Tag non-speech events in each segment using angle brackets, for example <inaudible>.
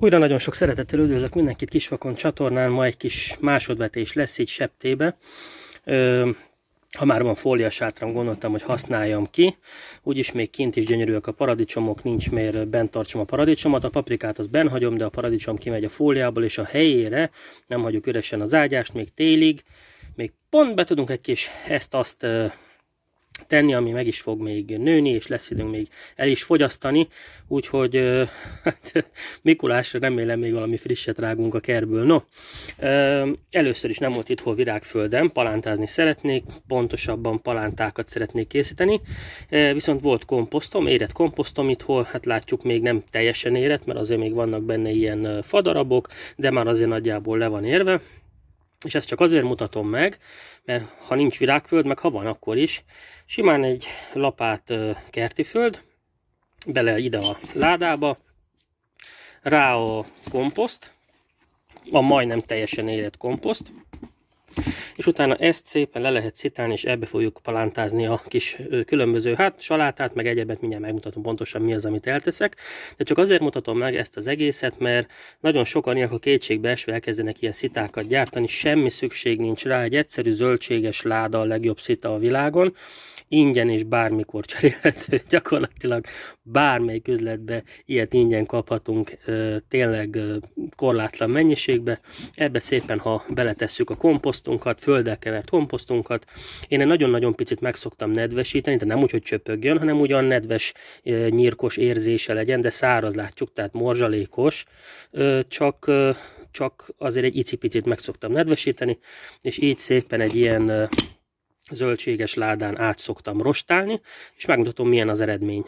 Újra nagyon sok szeretettel üdvözlök mindenkit Kisvakon csatornán, ma egy kis másodvetés lesz így septébe. Ha már van fólia sátram, gondoltam, hogy használjam ki. Úgyis még kint is gyönyörűek a paradicsomok, nincs miért bent tartsam a paradicsomot. A paprikát az ben hagyom, de a paradicsom kimegy a fóliából, és a helyére nem hagyjuk üresen az ágyást, még télig. Még pont be tudunk egy kis ezt-azt tenni, ami meg is fog még nőni, és lesz időnk még el is fogyasztani, úgyhogy <laughs> hát, Mikulásra remélem még valami frisset rágunk a kerből. No, először is nem volt itthon virágföldem, palántázni szeretnék, pontosabban palántákat szeretnék készíteni, viszont volt komposztom, érett komposztom itthon, hát látjuk még nem teljesen érett, mert azért még vannak benne ilyen fadarabok, de már azért nagyjából le van érve, és ezt csak azért mutatom meg, mert ha nincs virágföld, meg ha van, akkor is, simán egy lapát kerti föld, bele ide a ládába, rá a komposzt, a majdnem teljesen érett komposzt, és utána ezt szépen le lehet szitálni, és ebbe fogjuk palántázni a kis különböző hát salátát, meg egyebet, mindjárt megmutatom pontosan mi az, amit elteszek, de csak azért mutatom meg ezt az egészet, mert nagyon sokan ilyenkor kétségbe esve elkezdenek ilyen szitákat gyártani, semmi szükség nincs rá, egy egyszerű zöldséges láda a legjobb szita a világon, ingyen és bármikor cserélhető. <laughs> Gyakorlatilag bármely közletbe ilyet ingyen kaphatunk tényleg korlátlan mennyiségbe. Ebbe szépen, ha beletesszük a komposztunkat, földdel kevert komposztunkat, én egy nagyon-nagyon picit megszoktam nedvesíteni, de nem úgy, hogy csöpögjön, hanem ugyan nedves, nyírkos érzése legyen, de száraz látjuk, tehát morzsalékos, csak csak azért egy icipicit meg szoktam nedvesíteni, és így szépen egy ilyen zöldséges ládán át szoktam rostálni, és megmutatom milyen az eredmény.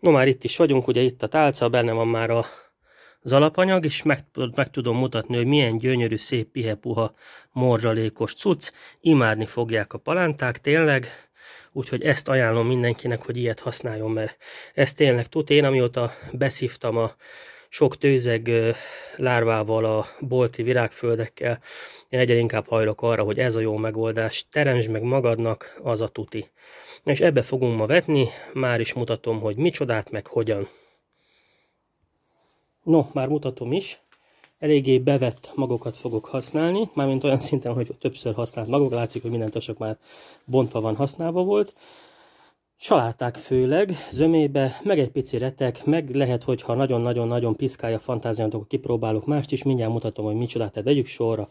No már itt is vagyunk, ugye itt a tálca, benne van már a, az alapanyag, és meg, meg tudom mutatni, hogy milyen gyönyörű, szép, pihepuha, morzsalékos cucc. Imádni fogják a palánták, tényleg, úgyhogy ezt ajánlom mindenkinek, hogy ilyet használjon, mert ez tényleg tud. Én amióta beszívtam a sok tőzeg lárvával, a bolti virágföldekkel, én egyre inkább hajlok arra, hogy ez a jó megoldás, teremtsd meg magadnak, az a tuti. És ebbe fogunk ma vetni, már is mutatom, hogy micsodát, meg hogyan. No, már mutatom is. Eléggé bevett magokat fogok használni, mármint olyan szinten, hogy többször használt magok, látszik, hogy minden tasok már bontva van, használva volt. Saláták főleg, zömébe, meg egy pici retek, meg lehet, hogyha nagyon-nagyon-nagyon piszkálja fantáziámat, akkor kipróbálok mást is, mindjárt mutatom, hogy micsodát, tehát vegyük sorra.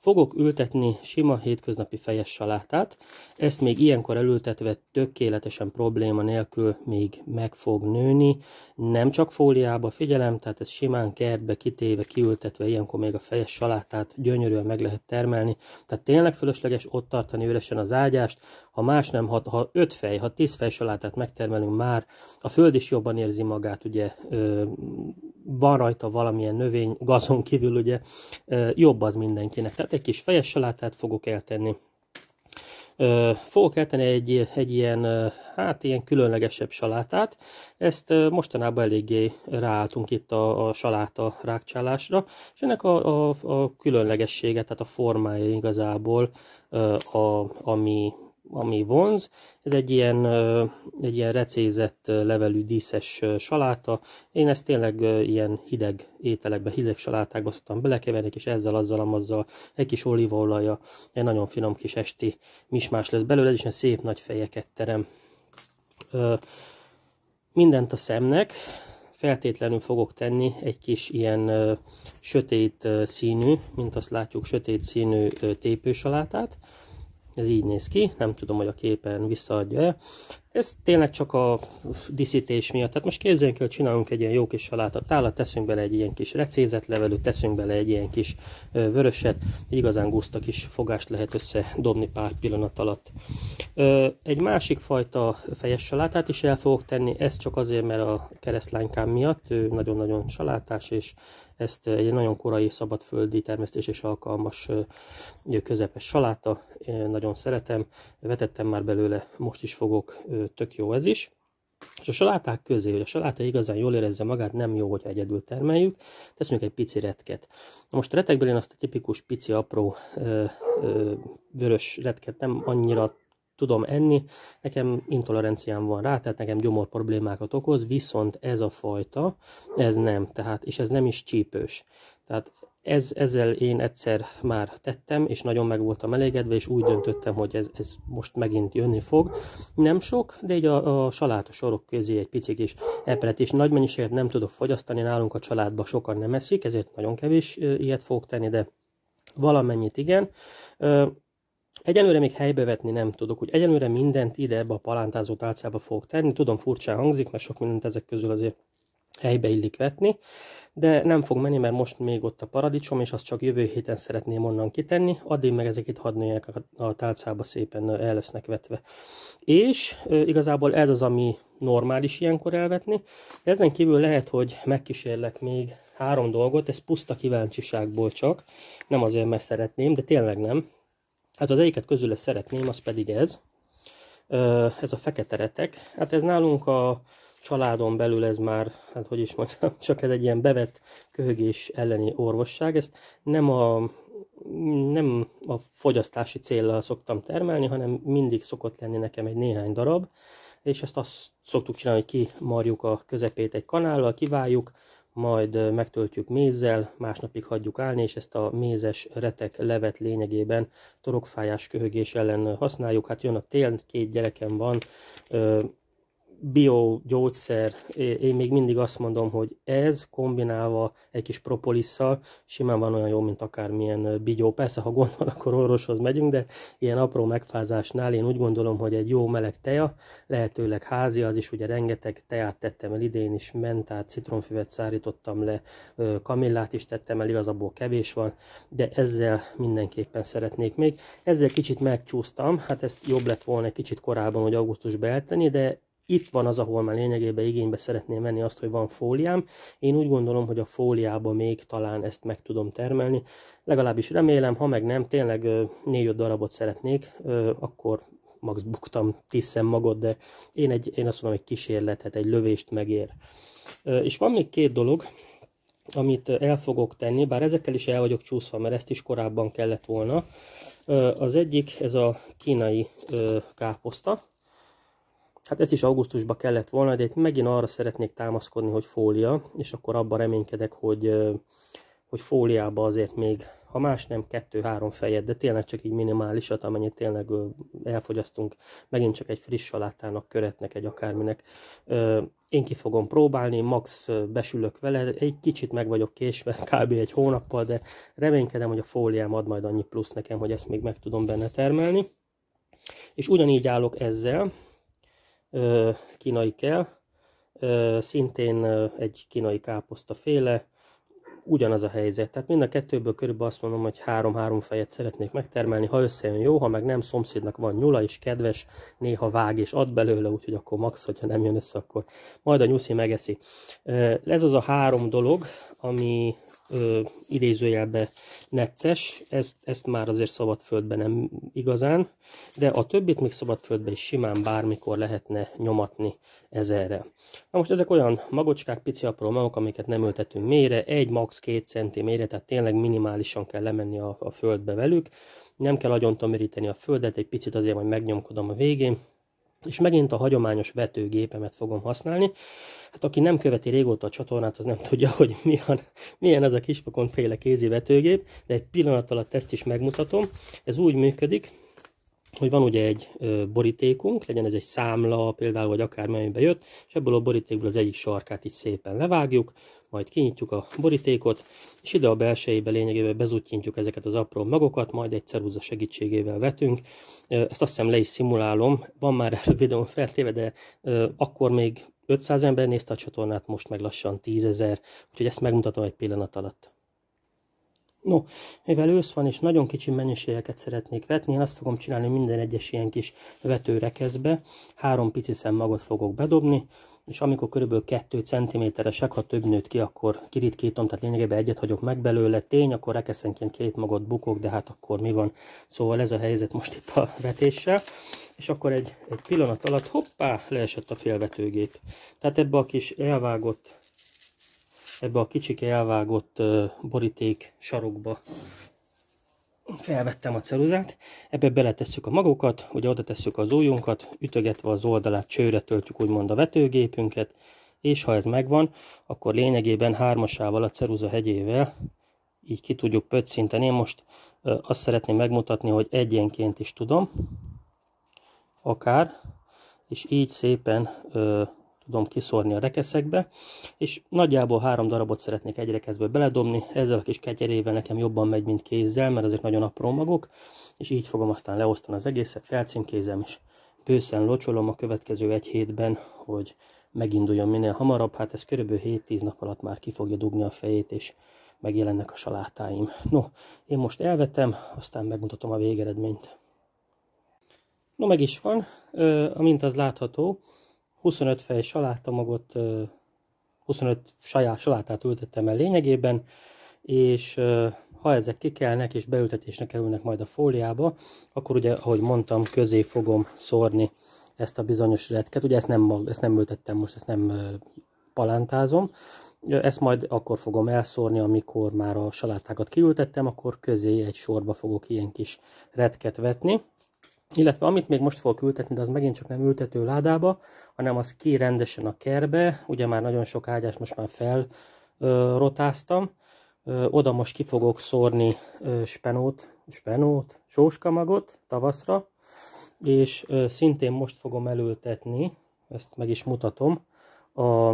Fogok ültetni sima hétköznapi fejes salátát, ezt még ilyenkor elültetve tökéletesen probléma nélkül még meg fog nőni, nem csak fóliába, figyelem, tehát ez simán kertbe kitéve, kiültetve, ilyenkor még a fejes salátát gyönyörűen meg lehet termelni, tehát tényleg fölösleges ott tartani üresen az ágyást, ha más nem, ha, ha öt fej, ha tíz fej salátát megtermelünk már, a föld is jobban érzi magát, ugye ö, van rajta valamilyen növény, gazon kívül ugye ö, jobb az mindenkinek. Tehát egy kis fejes salátát fogok eltenni. Ö, fogok eltenni egy, egy ilyen, hát ilyen különlegesebb salátát. Ezt mostanában eléggé ráálltunk itt a, a saláta rákcsálásra, és ennek a, a, a különlegessége, tehát a formája igazából, a, ami ami vonz. Ez egy ilyen, egy ilyen recézett levelű díszes saláta. Én ezt tényleg ilyen hideg ételekbe, hideg salátákba szoktam belekeverni, és ezzel, azzal, amazzal egy kis olívaolaja, egy nagyon finom kis esti mismás lesz belőle, és szép nagy fejeket terem. Mindent a szemnek, feltétlenül fogok tenni egy kis ilyen ö, sötét ö, színű, mint azt látjuk, sötét színű ö, tépősalátát. Ez így néz ki, nem tudom, hogy a képen visszaadja-e. Ez tényleg csak a diszítés miatt. Tehát most képzeljünk hogy csinálunk egy ilyen jó kis salátatálat, teszünk bele egy ilyen kis recézet levelőt, teszünk bele egy ilyen kis vöröset, igazán guszta kis fogást lehet összedobni pár pillanat alatt. Egy másik fajta fejes salátát is el fogok tenni, ez csak azért, mert a keresztlánykám miatt nagyon-nagyon salátás, és ezt egy nagyon korai szabadföldi termesztés és alkalmas közepes saláta, nagyon szeretem, vetettem már belőle, most is fogok, tök jó ez is. És a saláták közé, hogy a saláta igazán jól érezze magát, nem jó, hogyha egyedül termeljük, teszünk egy pici retket. Na most retekből én azt a tipikus pici apró ö, ö, vörös retket nem annyira tudom enni, nekem intoleranciám van rá, tehát nekem gyomor problémákat okoz, viszont ez a fajta, ez nem, tehát, és ez nem is csípős. Tehát ez, ezzel én egyszer már tettem, és nagyon meg voltam elégedve, és úgy döntöttem, hogy ez, ez most megint jönni fog. Nem sok, de így a, a salátos sorok közé egy picit is epelet, és nagy mennyiséget nem tudok fogyasztani, nálunk a családban sokan nem eszik, ezért nagyon kevés ilyet fogok tenni, de valamennyit igen. Egyelőre még helybevetni nem tudok, úgy egyelőre mindent ide ebbe a palántázó tálcába fogok tenni. Tudom, furcsán hangzik, mert sok mindent ezek közül azért helybe illik vetni, de nem fog menni, mert most még ott a paradicsom, és azt csak jövő héten szeretném onnan kitenni, addig meg ezek itt hadd a tálcába szépen el lesznek vetve. És igazából ez az, ami normális ilyenkor elvetni. Ezen kívül lehet, hogy megkísérlek még három dolgot, ez puszta kíváncsiságból csak, nem azért, mert szeretném, de tényleg nem. Hát az egyiket közül szeretném, az pedig ez. Ez a fekete retek. Hát ez nálunk a családon belül ez már, hát hogy is mondjam, <laughs> csak ez egy ilyen bevett köhögés elleni orvosság. Ezt nem a, nem a fogyasztási célral szoktam termelni, hanem mindig szokott lenni nekem egy néhány darab, és ezt azt szoktuk csinálni, hogy kimarjuk a közepét egy kanállal, kiváljuk, majd megtöltjük mézzel, másnapig hagyjuk állni, és ezt a mézes retek levet lényegében torokfájás köhögés ellen használjuk. Hát jön a tél, két gyerekem van, biogyógyszer, én még mindig azt mondom, hogy ez kombinálva egy kis propolisszal simán van olyan jó, mint akármilyen bigyó. Persze, ha gondol, akkor orvoshoz megyünk, de ilyen apró megfázásnál én úgy gondolom, hogy egy jó meleg teja, lehetőleg házi, az is ugye rengeteg teát tettem el idén is, mentát, citromfüvet szárítottam le, kamillát is tettem el, igazából kevés van, de ezzel mindenképpen szeretnék még. Ezzel kicsit megcsúsztam, hát ezt jobb lett volna egy kicsit korábban, hogy augusztusba eltenni, de itt van az, ahol már lényegében igénybe szeretném venni azt, hogy van fóliám. Én úgy gondolom, hogy a fóliába még talán ezt meg tudom termelni. Legalábbis remélem, ha meg nem, tényleg 4-5 darabot szeretnék, akkor max buktam tiszem magot, de én, egy, én azt mondom, egy kísérletet, egy lövést megér. És van még két dolog, amit el fogok tenni, bár ezekkel is el vagyok csúszva, mert ezt is korábban kellett volna. Az egyik, ez a kínai káposzta, Hát ezt is augusztusban kellett volna, de itt megint arra szeretnék támaszkodni, hogy fólia, és akkor abban reménykedek, hogy, hogy fóliába azért még, ha más nem, kettő-három fejet, de tényleg csak így minimálisat, amennyit tényleg elfogyasztunk, megint csak egy friss salátának, köretnek, egy akárminek. Én ki fogom próbálni, max besülök vele, egy kicsit meg vagyok késve, <laughs> kb. egy hónappal, de reménykedem, hogy a fóliám ad majd annyi plusz nekem, hogy ezt még meg tudom benne termelni. És ugyanígy állok ezzel, kínai kell, szintén egy kínai káposzta féle, ugyanaz a helyzet. Tehát mind a kettőből körülbelül azt mondom, hogy három-három fejet szeretnék megtermelni, ha összejön jó, ha meg nem, szomszédnak van nyula is, kedves, néha vág és ad belőle, úgyhogy akkor max, hogyha nem jön össze, akkor majd a nyuszi megeszi. Ez az a három dolog, ami ö, idézőjelbe necces, ezt, ezt már azért szabadföldben nem igazán, de a többit még szabadföldben is simán bármikor lehetne nyomatni ezerre. Na most ezek olyan magocskák, pici apró magok, amiket nem ültetünk mélyre, egy max. két centi mélyre, tehát tényleg minimálisan kell lemenni a, a földbe velük. Nem kell agyon tömöríteni a földet, egy picit azért majd megnyomkodom a végén, és megint a hagyományos vetőgépemet fogom használni. Hát aki nem követi régóta a csatornát, az nem tudja, hogy milyen, milyen ez a kisfokon féle kézi vetőgép, de egy pillanat alatt ezt is megmutatom. Ez úgy működik, hogy van ugye egy borítékunk, legyen ez egy számla például, vagy akármilyen jött, és ebből a borítékból az egyik sarkát így szépen levágjuk, majd kinyitjuk a borítékot, és ide a belsejébe lényegében bezuttyintjuk ezeket az apró magokat, majd egy ceruza segítségével vetünk. Ezt azt hiszem le is szimulálom, van már erről <laughs> videón feltéve, de akkor még 500 ember nézte a csatornát, most meg lassan 10 ezer, úgyhogy ezt megmutatom egy pillanat alatt. No, mivel ősz van és nagyon kicsi mennyiségeket szeretnék vetni, én azt fogom csinálni minden egyes ilyen kis vetőrekeszbe. Három pici szem magot fogok bedobni, és amikor körülbelül 2 cm-esek, ha több nőtt ki, akkor kiritkítom, tehát lényegében egyet hagyok meg belőle. Tény, akkor rekeszenként két magot bukok, de hát akkor mi van? Szóval ez a helyzet most itt a vetéssel. És akkor egy, egy pillanat alatt hoppá, leesett a félvetőgép. Tehát ebbe a kis elvágott, ebbe a kicsike elvágott boríték sarokba felvettem a ceruzát, ebbe beletesszük a magokat, ugye oda tesszük az ujjunkat, ütögetve az oldalát csőre töltjük úgymond a vetőgépünket, és ha ez megvan, akkor lényegében hármasával a ceruza hegyével így ki tudjuk pöccinteni. Én most azt szeretném megmutatni, hogy egyenként is tudom, akár, és így szépen tudom kiszórni a rekeszekbe, és nagyjából három darabot szeretnék egy rekeszbe beledobni, ezzel a kis ketyerével nekem jobban megy, mint kézzel, mert ezek nagyon apró magok, és így fogom aztán leosztani az egészet, felcímkézem, és bőszen locsolom a következő egy hétben, hogy meginduljon minél hamarabb, hát ez körülbelül 7-10 nap alatt már ki fogja dugni a fejét, és megjelennek a salátáim. No, én most elvetem, aztán megmutatom a végeredményt. No, meg is van, amint az látható, 25 fej salátamagot, 25 saját salátát ültettem el lényegében, és ha ezek kikelnek és beültetésnek kerülnek majd a fóliába, akkor ugye, ahogy mondtam, közé fogom szórni ezt a bizonyos retket. Ugye ezt nem, ezt nem ültettem most, ezt nem palántázom. Ezt majd akkor fogom elszórni, amikor már a salátákat kiültettem, akkor közé egy sorba fogok ilyen kis retket vetni. Illetve amit még most fogok ültetni, de az megint csak nem ültető ládába, hanem az ki rendesen a kerbe. Ugye már nagyon sok ágyás most már felrotáztam. Oda most ki fogok szórni ö, spenót, spenót, sóskamagot tavaszra, és ö, szintén most fogom elültetni, ezt meg is mutatom, a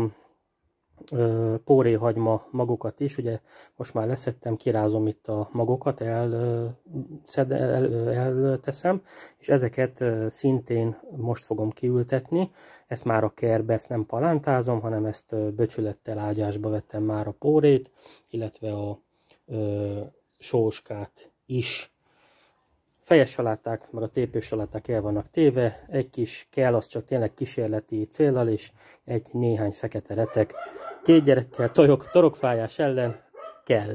póréhagyma magokat is, ugye most már leszettem, kirázom itt a magokat, el, szed, el, elteszem, és ezeket szintén most fogom kiültetni, ezt már a kerbe, ezt nem palántázom, hanem ezt böcsülettel ágyásba vettem már a pórét, illetve a ö, sóskát is. Fejes saláták, meg a tépős saláták el vannak téve, egy kis kell, az csak tényleg kísérleti célral, és egy néhány fekete retek két gyerekkel, tojok, torokfájás ellen kell.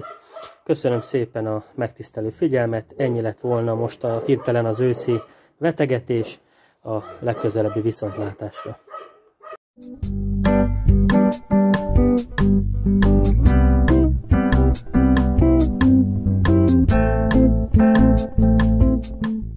Köszönöm szépen a megtisztelő figyelmet, ennyi lett volna most a hirtelen az őszi vetegetés, a legközelebbi viszontlátásra. Thank you.